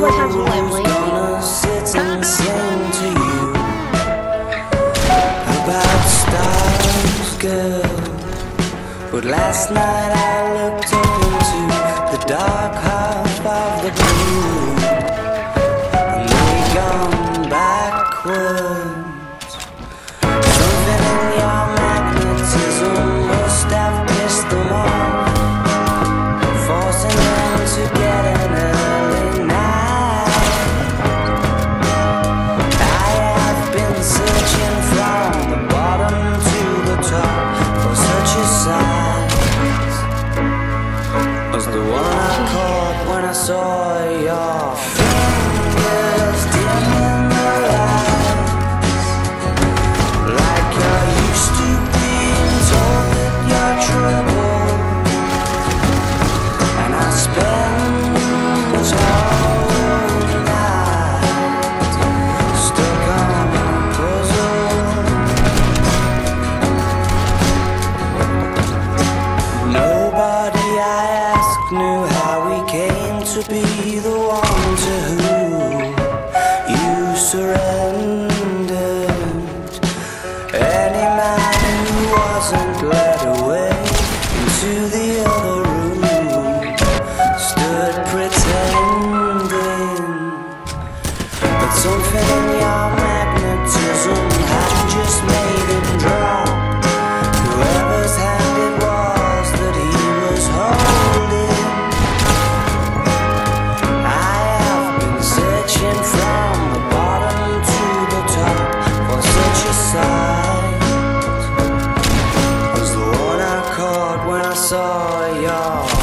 How many times will I to you? about stars, girl? But last night I looked into the dark half of the blue And they gone backwards yeah and led away into the other room. Stood pretending that something. I saw your